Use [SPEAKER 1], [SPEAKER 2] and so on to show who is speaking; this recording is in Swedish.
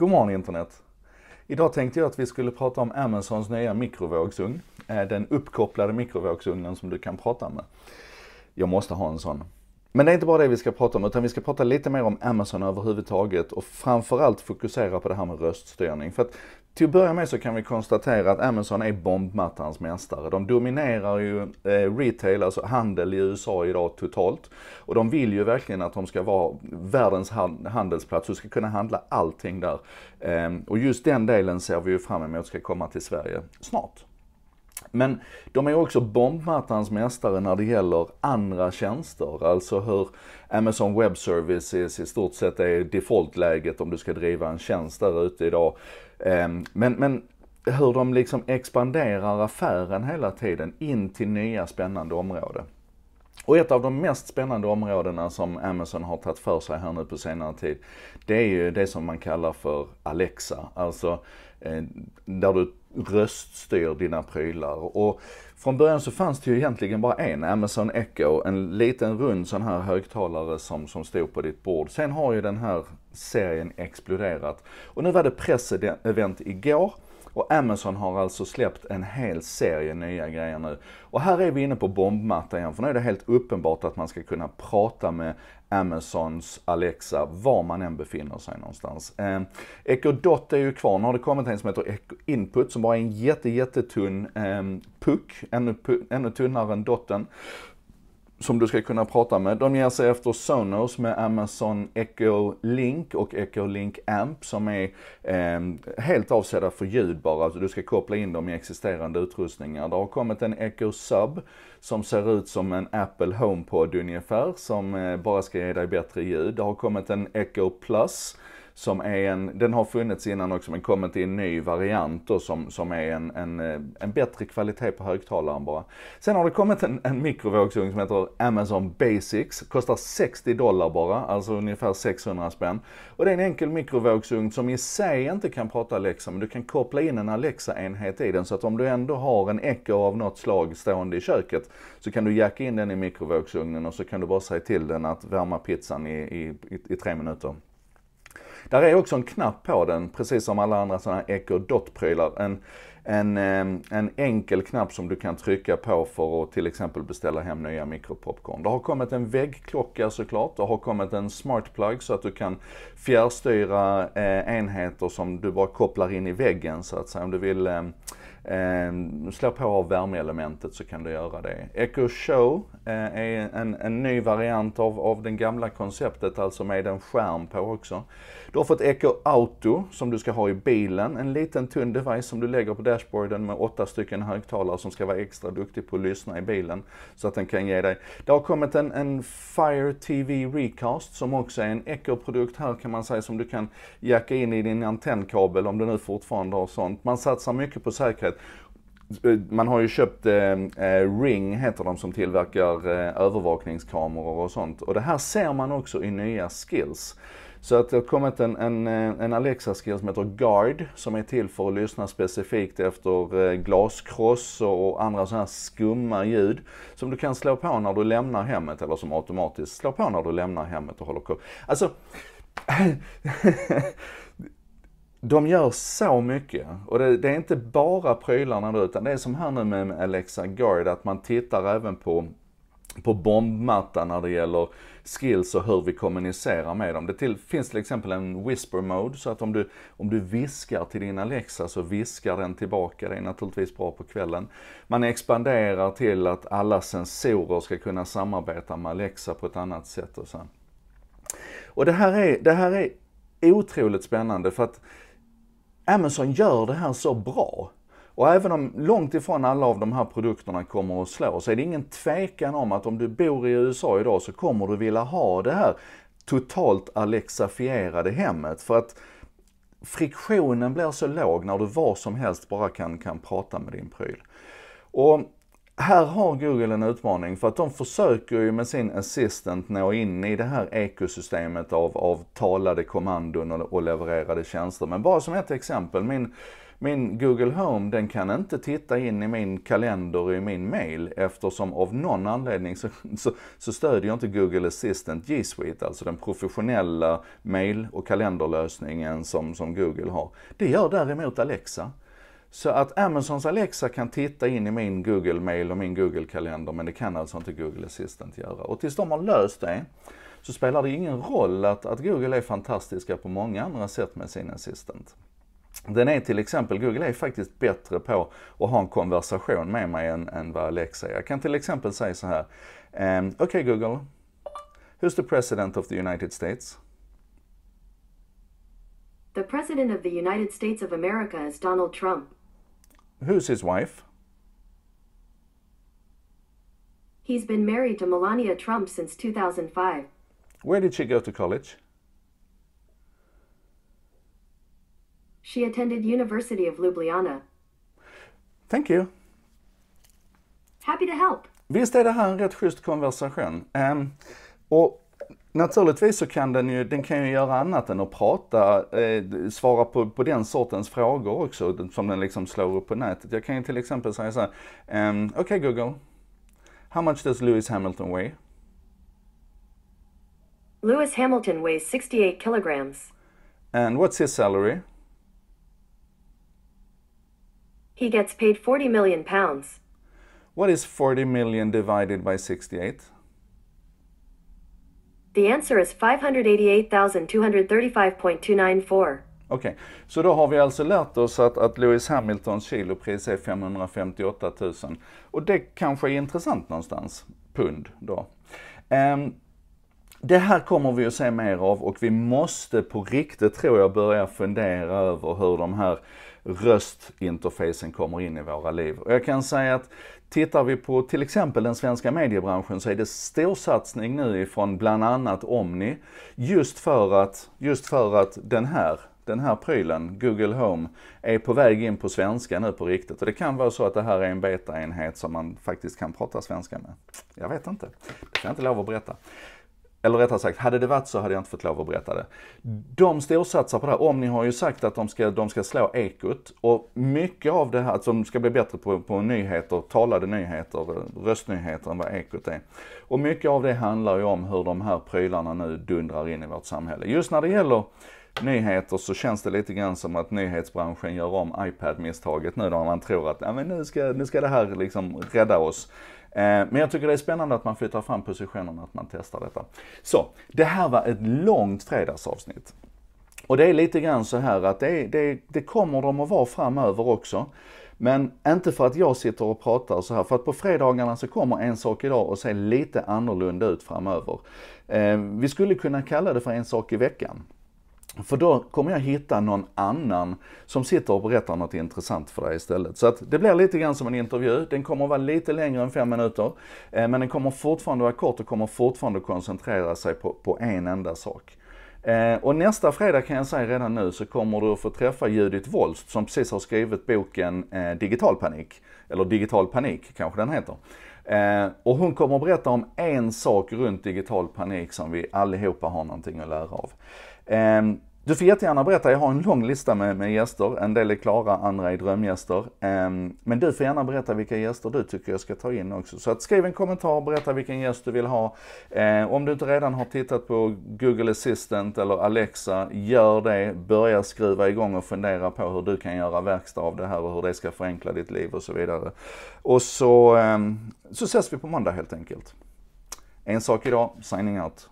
[SPEAKER 1] God morgon internet! Idag tänkte jag att vi skulle prata om Amazons nya mikrovågsugn. Eh, den uppkopplade mikrovågsugnen som du kan prata med. Jag måste ha en sån. Men det är inte bara det vi ska prata om, utan vi ska prata lite mer om Amazon överhuvudtaget och framförallt fokusera på det här med röststyrning. För att till att börja med så kan vi konstatera att Amazon är bombmattans mästare. De dominerar ju eh, retail, alltså handel i USA idag totalt. Och de vill ju verkligen att de ska vara världens handelsplats, du ska kunna handla allting där. Ehm, och just den delen ser vi ju fram emot ska komma till Sverige snart. Men de är också bombmattans mästare när det gäller andra tjänster, alltså hur Amazon Web Services i stort sett är defaultläget om du ska driva en tjänst där ute idag. Ehm, men, men hur de liksom expanderar affären hela tiden in till nya spännande områden. Och ett av de mest spännande områdena som Amazon har tagit för sig här nu på senare tid, det är ju det som man kallar för Alexa. Alltså Eh, där du röststyr dina prylar. Och från början så fanns det ju egentligen bara en, Amazon Echo, en liten rund sån här högtalare som, som stod på ditt bord. Sen har ju den här serien exploderat. Och nu var det pressevent igår och Amazon har alltså släppt en hel serie nya grejer nu. Och här är vi inne på bombmatta igen, för nu är det helt uppenbart att man ska kunna prata med Amazons Alexa var man än befinner sig någonstans. Eh, Echo Dot är ju kvar. Nu har det kommit en som heter Echo Input som bara är en jätte, jättetunn eh, puck, ännu, ännu tunnare än dotten som du ska kunna prata med. De ger sig efter Sonos med Amazon Echo Link och Echo Link Amp som är eh, helt avsedda för ljud bara. Alltså du ska koppla in dem i existerande utrustningar. Det har kommit en Echo Sub som ser ut som en Apple HomePod ungefär som eh, bara ska ge dig bättre ljud. Det har kommit en Echo Plus som är en, den har funnits innan också men kommit i en ny variant då som, som är en, en, eh, en bättre kvalitet på högtalaren bara. Sen har det kommit en, en mikrovågsugn som heter Amazon Basics, kostar 60 dollar bara, alltså ungefär 600 spänn. Och det är en enkel mikrovågsugn som i sig inte kan prata Alexa, men du kan koppla in en Alexa-enhet i den så att om du ändå har en Echo av något slag stående i köket så kan du jacka in den i mikrovågsugnen och så kan du bara säga till den att värma pizzan i, i, i, i tre minuter. Där är också en knapp på den, precis som alla andra sådana här Echo Dot-prylar. En, en, eh, en enkel knapp som du kan trycka på för att till exempel beställa hem nya mikropopcorn. Det har kommit en väggklocka såklart. Det har kommit en smartplug så att du kan fjärrstyra eh, enheter som du bara kopplar in i väggen så att säga. Om du vill eh, Eh, slå på av värmeelementet så kan du göra det. Echo Show eh, är en, en ny variant av, av det gamla konceptet, alltså med en skärm på också. Du har fått Echo Auto som du ska ha i bilen, en liten tunn device som du lägger på dashboarden med åtta stycken högtalare som ska vara extra duktig på att lyssna i bilen så att den kan ge dig. Det har kommit en, en Fire TV Recast som också är en Echo-produkt här kan man säga som du kan jacka in i din antennkabel om du nu fortfarande har sånt. Man satsar mycket på säkerhet man har ju köpt eh, eh Ring, heter de, som tillverkar eh, övervakningskameror och sånt. Och det här ser man också i nya skills. Så att det har kommit en, en, eh, en Alexa-skill som heter Guard, som är till för att lyssna specifikt efter eh, glaskross och andra sådana här skumma ljud. Som du kan slå på när du lämnar hemmet, eller som automatiskt slår på när du lämnar hemmet och håller koll. Alltså, de gör så mycket. Och det, det, är inte bara prylarna då, utan det är som här nu med Alexa Guard, att man tittar även på, på bombmattan när det gäller skills och hur vi kommunicerar med dem. Det till, finns till exempel en whisper mode, så att om du, om du viskar till din Alexa så viskar den tillbaka. Det är naturligtvis bra på kvällen. Man expanderar till att alla sensorer ska kunna samarbeta med Alexa på ett annat sätt och så. Och det här är, det här är otroligt spännande för att Amazon gör det här så bra. Och även om långt ifrån alla av de här produkterna kommer att slå så är det ingen tvekan om att om du bor i USA idag så kommer du vilja ha det här totalt alexafierade hemmet. För att friktionen blir så låg när du var som helst bara kan, kan prata med din pryl. Och här har Google en utmaning för att de försöker ju med sin assistant nå in i det här ekosystemet av, av talade kommandon och, och levererade tjänster. Men bara som ett exempel, min, min Google Home den kan inte titta in i min kalender och i min mail eftersom av någon anledning så, så, så stödjer inte Google Assistant G Suite, alltså den professionella mail och kalenderlösningen som, som Google har. Det gör däremot Alexa. Så att Amazons Alexa kan titta in i min Google Mail och min Google-kalender men det kan alltså inte Google Assistant göra. Och tills de har löst det så spelar det ingen roll att, att Google är fantastiska på många andra sätt med sin Assistant. Den är till exempel, Google är faktiskt bättre på att ha en konversation med mig än, än vad Alexa är. Jag kan till exempel säga så här. Um, Okej okay, Google, who's the president of the United States?
[SPEAKER 2] The president of the United States of America is Donald Trump.
[SPEAKER 1] Who's his wife?
[SPEAKER 2] He's been married to Melania Trump since 2005.
[SPEAKER 1] Where did she go to college?
[SPEAKER 2] She attended University of Ljubljana.
[SPEAKER 1] Thank you.
[SPEAKER 2] Happy to help.
[SPEAKER 1] Visst är det här en rätt schysst konversation? Um, och Naturligtvis så kan den ju, den kan ju göra annat än att prata, eh, svara på, på den sortens frågor också som den liksom slår upp på nätet. Jag kan ju till exempel säga så här, um, okej okay, Google, how much does Lewis Hamilton weigh?
[SPEAKER 2] Lewis Hamilton weighs 68 kilograms.
[SPEAKER 1] And what's his salary?
[SPEAKER 2] He gets paid 40 million pounds.
[SPEAKER 1] What is 40 million divided by 68?
[SPEAKER 2] The answer is 588,235.294.
[SPEAKER 1] Okej, okay. så då har vi alltså lärt oss att, att Lewis Hamiltons kilopris är 558 000. Och det kanske är intressant någonstans, pund då. Um, det här kommer vi att se mer av och vi måste på riktigt, tror jag, börja fundera över hur de här röstinterfacen kommer in i våra liv. Och jag kan säga att tittar vi på till exempel den svenska mediebranschen så är det storsatsning nu ifrån bland annat Omni just för att, just för att den här den här prylen, Google Home, är på väg in på svenska nu på riktigt. Och det kan vara så att det här är en betaenhet som man faktiskt kan prata svenska med. Jag vet inte. Det kan jag inte lov att berätta. Eller rättare sagt, hade det varit så hade jag inte fått lov att berätta det. De storsatsar på det här. Omni har ju sagt att de ska, de ska slå ekot och mycket av det här, att de ska bli bättre på, på nyheter, talade nyheter, röstnyheter än vad ekot är. Och mycket av det handlar ju om hur de här prylarna nu dundrar in i vårt samhälle. Just när det gäller nyheter så känns det lite grann som att nyhetsbranschen gör om iPad-misstaget nu då man tror att ja, men nu, ska, nu ska det här liksom rädda oss. Eh, men jag tycker det är spännande att man flyttar fram positionerna, att man testar detta. Så, det här var ett långt fredagsavsnitt. Och det är lite grann så här att det, det, det kommer de att vara framöver också. Men inte för att jag sitter och pratar så här, för att på fredagarna så kommer En sak idag att se lite annorlunda ut framöver. Eh, vi skulle kunna kalla det för En sak i veckan. För då kommer jag hitta någon annan som sitter och berättar något intressant för dig istället. Så att det blir lite grann som en intervju. Den kommer vara lite längre än fem minuter. Eh, men den kommer fortfarande vara kort och kommer fortfarande koncentrera sig på, på en enda sak. Eh, och nästa fredag kan jag säga redan nu så kommer du att få träffa Judith Wolst som precis har skrivit boken eh, Digital panik. Eller Digital panik kanske den heter. Eh, och hon kommer att berätta om en sak runt digital panik som vi allihopa har någonting att lära av. Ehm, du får jättegärna berätta, jag har en lång lista med, med gäster. En del är klara, andra är drömgäster. Ehm, men du får gärna berätta vilka gäster du tycker jag ska ta in också. Så att skriv en kommentar, berätta vilken gäst du vill ha. Ehm, om du inte redan har tittat på Google Assistant eller Alexa, gör det. Börja skruva igång och fundera på hur du kan göra verkstad av det här och hur det ska förenkla ditt liv och så vidare. Och så, så ses vi på måndag helt enkelt. En sak idag, signing out.